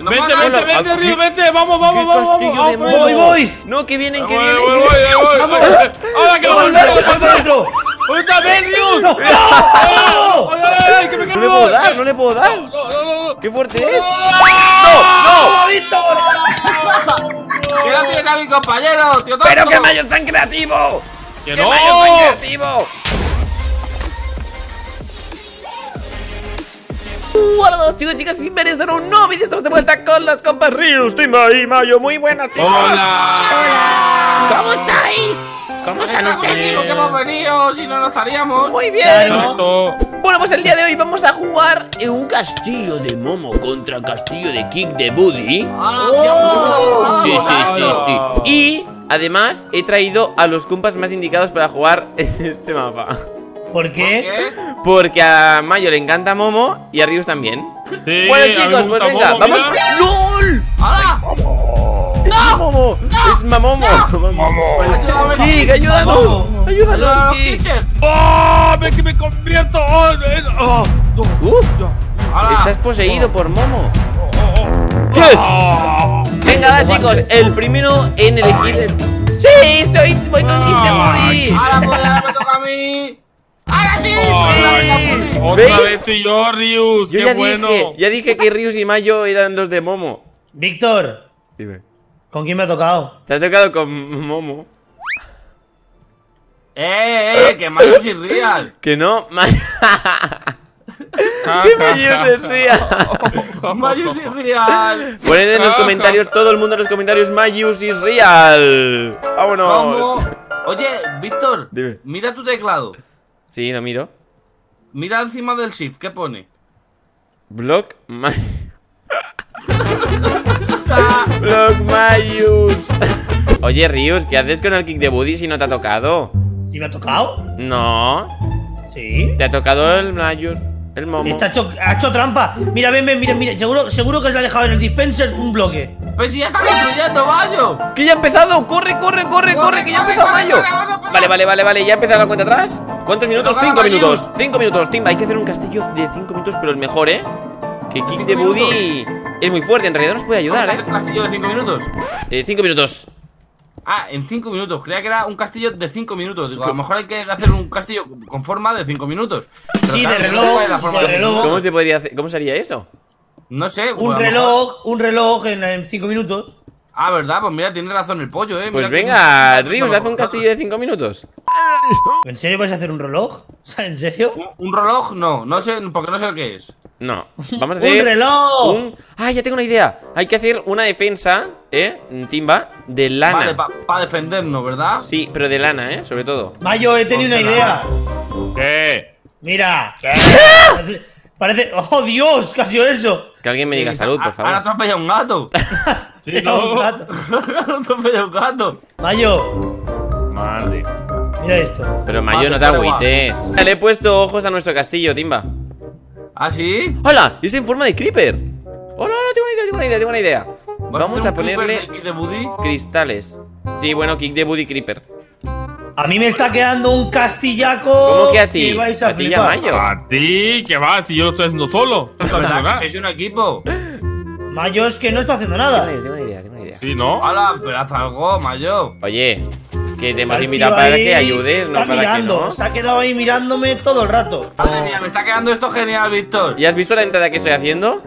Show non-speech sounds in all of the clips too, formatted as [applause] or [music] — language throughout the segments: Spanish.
Vente, vente, vente, ¿qué- Río, vente, vamos, vamos, ¡Qué vamos. vamos, voy, voy. No, que vienen, que vienen. voy, voy, voy. ¡Ahora que lo dentro! ¡Ahorita ven, Rius! ¡No! ¡Ay, ay, ay, que me No le puedo dar, no le puedo dar. No, no, no, no. ¡Qué fuerte es! ¡No, Víctor! ¡Que no tienes a mi compañero, tío! ¡Pero que Mayo tan creativo! ¡Que ¡Que no! Mayo tan creativo! Hola a todos chicos y chicas, bienvenidos a un nuevo vídeo Estamos de vuelta con los compas Rius, Timba y Mayo Muy buenas chicos ¡Hola! ¿Cómo estáis? ¿Cómo están Estamos ustedes? porque hemos venido, si no, no estaríamos. Muy bien Exacto. Bueno, pues el día de hoy vamos a jugar en un castillo de Momo contra castillo de Kick de Buddy ¡Hola, Sí, sí, sí, sí Y además he traído a los compas más indicados para jugar este mapa ¿Por qué? ¿Qué? Porque a Mayo le encanta Momo y a Rius también Sí, Bueno chicos, me pues venga, Momo, vamos mira. ¡LOL! ¡Hola! ¡Es Momo! ¡Es Mamomo! Momo. [laughs] Ayúdame. ¡Kik, ayúdanos! Momo. ¡Ayúdanos, Kik! ¡Oh! ¡Ve que me convierto! ¡Oh! oh, no, ¡Uh! Estás poseído por Momo Oh, oh, oh. ¿Qué? Ah. Venga, va chicos, el primero en elegir el... ¡Sí! Soy, voy con Kick de Buddy Ahora pues, ahora me toca a mí. ¡Ahora sí! Otra ¿Veis? vez tú y yo, Rius. Yo ¡Qué ya bueno! dije, ya dije que Rius y Mayo eran los de Momo Víctor, Dime ¿con quién me ha tocado? Te ha tocado con Momo ¡Eh, eh! ¡Que Mario es irreal! [laughs] Que no, Ma- Ja, [laughs] ¡Qué ja, Mayo se ría! ¡Mario es irreal! Poned en los comentarios, todo el mundo en los comentarios Mayus is real ¡Vámonos! ¿Cómo? Oye, Víctor, Dime. mira tu teclado. Sí, lo miro Mira encima del shift, ¿qué pone? Block Ah, [laughs] Block Mayus Oye, Rius, ¿qué haces con el kick de Buddy si no te ha tocado? ¿Sí me ha tocado? No, Sí. te ha tocado el Mayus, el Momo Está hecho, ha hecho trampa. Mira, ven, ven, mira, mira. Seguro, seguro que le ha dejado en el dispenser un bloque. Pues si ya está construyendo, Mayo. ¡Que ya ha empezado! ¡Corre, corre, corre, corre! ¡Que ya ha corre, empezado corre, Mayo! Vale, vale, vale, vale, ya ha empezado la cuenta atrás ¿Cuántos minutos? Cinco minutos Cinco minutos, Timba, hay que hacer un castillo de cinco minutos Pero el mejor, ¿eh? Que Kick cinco de Buddy es muy fuerte, en realidad nos puede ayudar, ¿Vamos a ¿eh? un castillo de 5 minutos? Eh, cinco minutos Ah, en 5 minutos. Creía que era un castillo de 5 minutos. Digo, a lo mejor hay que hacer un castillo con forma de 5 minutos. Pero Sí, claro, de no reloj, la forma de cinco reloj. ¿Cómo se podría hacer? ¿Cómo sería eso? No sé. Un reloj, un reloj en 5 minutos. Ah, verdad, pues mira, tiene razón el pollo, eh. Pues Mira que venga, es un- Rius, haz un castillo de cinco minutos ¿En serio vais a hacer un reloj? [laughs] O sea, ¿en serio? Un, un reloj, no, no sé, porque no sé qué es. No, [laughs] vamos a ¡Un hacer reloj! un... Ah, ya tengo una idea Hay que hacer una defensa, ¿eh? Timba, de lana Vale, para defendernos, ¿verdad? Sí, pero de lana, ¿eh? Sobre todo Mayo, he tenido una idea. ¿Qué? Mira. Parece, parece- ¡Oh, Dios! ¿Qué ha sido eso? Que alguien me diga Sí, salud, por favor atropellado un gato. [laughs] Sí, Un no. [laughs] gato. Han atropellado un gato. Mayo, Madre. mira esto. Pero Mayo, no te agüites Le he puesto ojos a nuestro castillo, Timba ¿Ah, sí? ¡Hola! Es en forma de creeper ¡Hola! tengo una idea, tengo una idea, tengo una idea Vamos a un ponerle de- de Buddy? cristales Sí, bueno, kick de Buddy Creeper A mí me está quedando un castillaco. ¿Cómo que a ti? vais a A ti. Mayo. A ti, que va, si yo lo estoy haciendo solo. No estás haciendo ¿Verdad? nada. que Sois un equipo. Mayo es que no está haciendo Tengo una nada. idea, tengo una idea, tengo una idea Sí, ¿no? Hola, pero haz algo, Mayo. Oye, que te hemos invitado para que ayudes, no para mirando, que no Se ha quedado ahí mirándome todo el rato. Madre mía, me está quedando esto genial, Víctor. ¿Y has visto la entrada que estoy haciendo?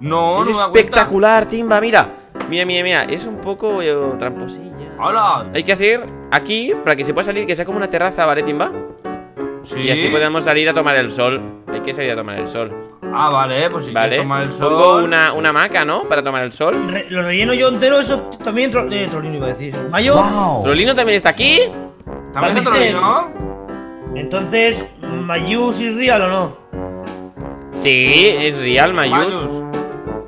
No, es no me espectacular, Timba, mira Mira, mira, mira, es un poco eh, tramposilla Hola. Hay que hacer aquí, para que se pueda salir, que sea como una terraza, ¿vale, Timba? Sí. Y así podemos salir a tomar el sol Hay que salir a tomar el sol, Ah, vale, pues si ¿vale? quieres tomar el sol. Pongo una, una hamaca, ¿no? Para tomar el sol Re- lo relleno yo entero, eso también. Tro eh, Trolino iba a decir. Mayo. ¿Rolino también está aquí? ¿También te También. lo ¿no? Entonces, ¿Mayus is real o no? Sí, es real, Mayus Mayus.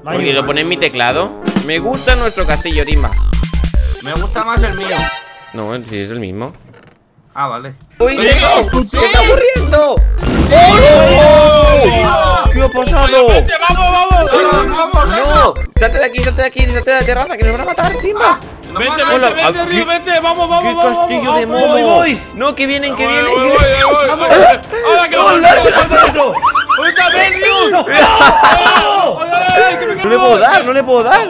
Mayu. Porque lo pone en mi teclado Me gusta nuestro castillo, Timba Me gusta más el mío. No, sí, es el mismo Ah, vale. ¡Uy, Sí, eso! sí. ¿Qué está ocurriendo? ¡Oh, no! ¿Qué ha pasado? Vente, vamos, vamos. ¡Vamos, vamos! ¡No! ¡Salte de aquí, salte de aquí, salte de la terraza, que nos van a matar! ¡Nos Vente, vente, vente, ah, Río, ¿qué- vente, vamos, vamos, ¡Qué vamos. castillo de vamos, momo! voy, voy. ¡No, que vienen, que vienen! voy. Ahora que lo ¡Hola! volvemos. ¡Por dentro! ¡Suéltame, Rius! ¡No! ¡Ay, ay, ay, que me No le puedo dar, no le puedo dar.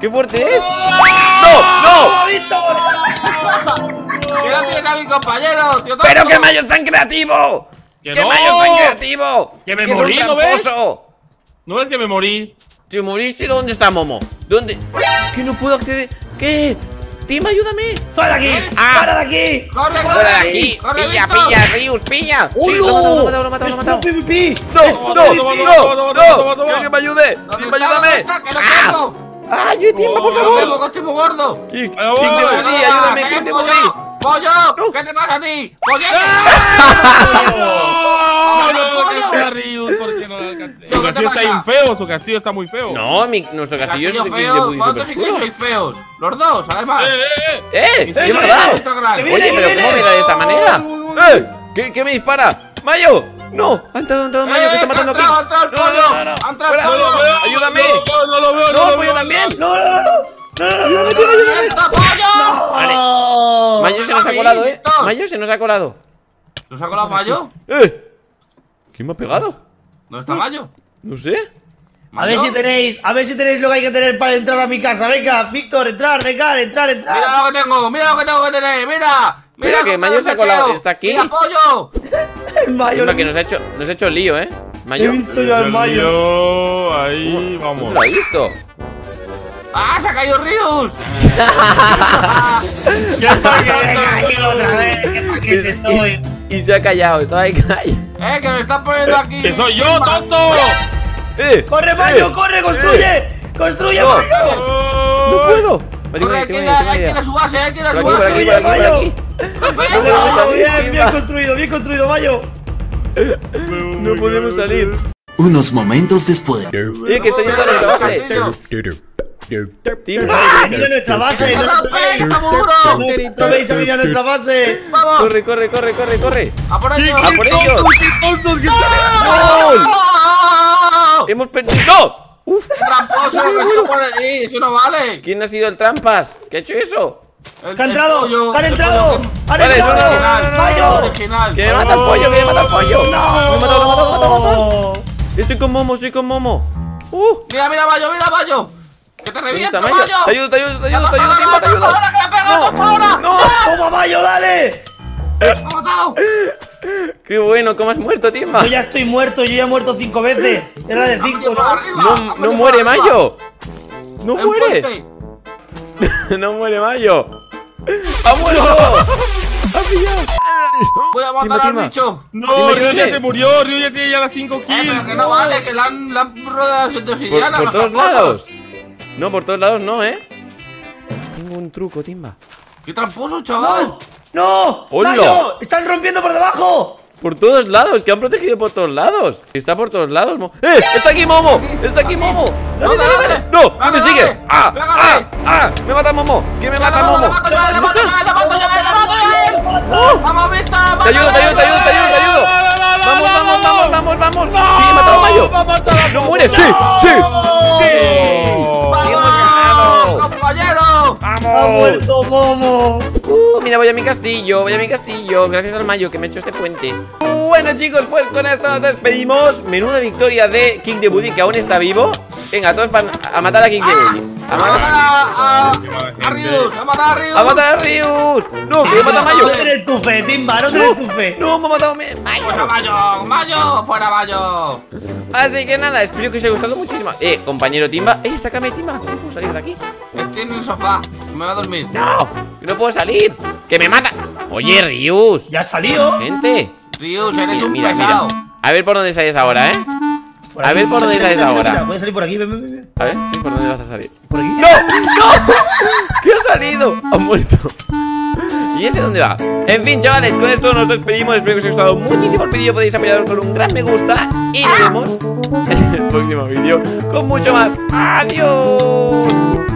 ¡Qué fuerte es! ¡No! ¡Que no tienes a mi compañero, tío! ¡Pero que Mayo es tan creativo! ¡Que ¡Que no! Mayo es tan creativo! Que me un morí, ¿no ves? ¿No ves que me morí? ¿Te moriste? ¿Dónde está Momo? ¿Dónde? ¿Que no puedo acceder? ¿Qué? Tim, ayúdame. ¡Fuera de aquí! Ah. ¡Fuera de aquí! ¡Corre, corre! ¡Fuera de aquí! ¡Corre, ¡Pilla, Víctor! pilla, Rius, pilla! ¡Uy, Sí, no! lo he matado, lo he matado, lo he matado. ¡No, no, no! ¡No! toma, toma, toma. ¡Quiero que me ayude! ¿Dónde ¡Tim, ayúdame! ¡Que ¡Ah! ¡Ay, Tim, por ¡Que lo favor! tengo, muy gordo! King Ahí de. Buddy, ayúdame, King de Buddy. ¡Pollo! ¿Qué te pasa a ti? ¡Pollo! ¡No! ¡No ¡Pollo! alcancé a Rius! ¿Por qué no lo alcancé? ¿Qué Su castillo está bien feo, su castillo está muy feo. No, mi- nuestro castillo es Castillo de feo. ¿Cuántos sí que sois feos? Los dos, además. ¡Eh, eh, eh! ¡Eh! Oye, pero. ¿cómo me da de esta manera? ¡Eh! ¿Qué, me dispara? ¡Mayo! ¡No! ¡Ha entrado, ha entrado Mayo! ¡Que está Eh, matando a King! ¡No, no, pollo! no, ¡No, no, no! ¡Está pollo! Vale. ¡No! Mayo se nos ha colado, ¿eh? Mayo se nos ha colado. ¿Nos ha colado Mayo? ¡Eh! ¿Quién me ha pegado? ¿Dónde está Mayo? No sé. A ver si tenéis, a ver si tenéis lo que hay que tener para entrar a mi casa. Venga, Víctor, entrar, venga, entrar, Mira entrar. lo que tengo, mira lo que tengo que tener, mira. Mira que cómo Mayo se ha he colado, está aquí. Mira, pollo. El [laughs] mayo. Encima que nos ha hecho, nos ha hecho lío, ¿eh? He Mayo. visto yo al mayo. Yo, ahí, ¿Dónde vamos. lo ha visto? ¡Ah, se ha caído Rius! ¿Qué está Que me he caído otra vez, qué paquete estoy. Y se ha callado, estaba ahí callado. ¡Eh, que me están poniendo aquí! ¡Que soy yo, tonto! ¡Eh! ¡Corre, Mayo, ¡Eh! corre, ¡Eh! construye! ¡Construye, No. Mayo! ¡No puedo! ¡Corre, hay que ir a su base, hay que ir a Por su por aquí, base! por aquí, por aquí. Salir, bien, construido, bien construido, Mayo. [laughs] No podemos salir. Unos momentos después. Eh, que está yendo a nuestra base. ¡Ah! ¡Mira nuestra base! ¡No nuestra base! ¡Vamos! Corre, corre, corre, corre, corre. ¡A por ellos! ¡A por ellos! ¡Tontos que ¡Gol! ¡Oh! ¡Hemos perdido! ¡No! ¡Uf! ¡Eso no vale! ¿Quién ha sido el trampas? ¿Qué ha hecho eso? ¡Que ha entrado! pollo, ¡Que han entrado! pollo ¡Han Vale, no, no, entrado! no, no, no, ¡Mayo! Original. ¡Que me mata el pollo, que me mata el pollo! ¡No! ¡Me me me! Estoy con Momo, estoy con Momo. ¡Uh! Mira, mira, Mayo, mira, Mayo. ¡Que te ¿Dónde reviento, Mayo! Te ayudo, te ayudo, te ayudo, te ayudo, ¡Me ha Timba, te ayudo. ahora que me ha pegado, ¡No! ahora! ¡No! ¡Toma, Mayo, dale! ¡Me ha matado! ¡Qué bueno! ¿Cómo has muerto, Timba? Yo ya estoy muerto, yo ya he muerto cinco veces. Era de cinco, ¿no? ¡No, muere. Mayo! ¡No muere! [laughs] ¡No muere Mayo! ¡Ha muerto! ¡Ha pillado! Voy a Timba, matar al bicho. No, Ryu ya se murió, Ryu ya tiene ya las 5 Eh, kills. pero que no vale, que le han, le han rodeado de Por, obsidiana. por los todos lados. No, por todos lados no, ¿eh? Tengo un truco, Timba. ¡Qué tramposo, chaval! ¡No! ¡Hola! ¡Mayo! ¡Están rompiendo por debajo! Por todos lados, que han protegido por todos lados. Está por todos lados, Mo- ¡Eh! ¡Está aquí Momo! ¡Está aquí Momo! ¡Dale, Dale, dale. ¡No! ¡No me sigue! dale. ¡Ah! ¡Ah! ¡Ah! ¡Me mata Momo! ¡Que me ¡Ya mata Momo! ¡Le mato ¿Dónde mato! ¡Vamos, Vista! ¡Te ayudo, te ayudo, te ayudo, te ayudo, te ayudo! ¡Vamos, vamos, vamos, vamos, vamos! ¡Sí, he matado a Mayo! ¡Va a matar a ¡No muere! ¡Sí! ¡Sí! ¡Sí! ¡Ha muerto Momo! Uh, mira, voy a mi castillo, voy a mi castillo. Gracias al Mayo que me ha hecho este puente. Bueno chicos, pues con esto nos despedimos. Menuda victoria de King de Buddy que aún está vivo. Venga, todos van a matar a King de Buddy A ¡A matar a, a, a Rius! ¡A matar a Rius! a, matar a Rius No, que me mata a Mayo No tienes tu fe, Timba, no tienes tu fe. No, me ha matado Mayo ¡Fuera Mayo! ¡Mayo! ¡Fuera Mayo! Así que nada, espero que os haya gustado muchísimo Eh, compañero Timba Eh, está acá mi Timba ¿Cómo puedo salir de aquí? Estoy en el sofá. Me va a dormir. No, que no puedo salir Que me mata Oye, Rius Ya ha salido. Gente Rius, eres un Mira, pesado. mira A ver por dónde sales ahora, ¿eh? Por A ver por dónde mira, ahora. Voy a salir por aquí, ven, ven, ven. A ver, sí, ¿por dónde vas a salir? Por aquí. ¡No! ¡No! [laughs] ¿Qué ha salido? Ha muerto ¿Y ese dónde va? En fin, chavales, con esto nos despedimos Espero que os haya gustado muchísimo el vídeo Podéis apoyarlo con un gran me gusta Y nos vemos en el próximo vídeo Con mucho más ¡Adiós!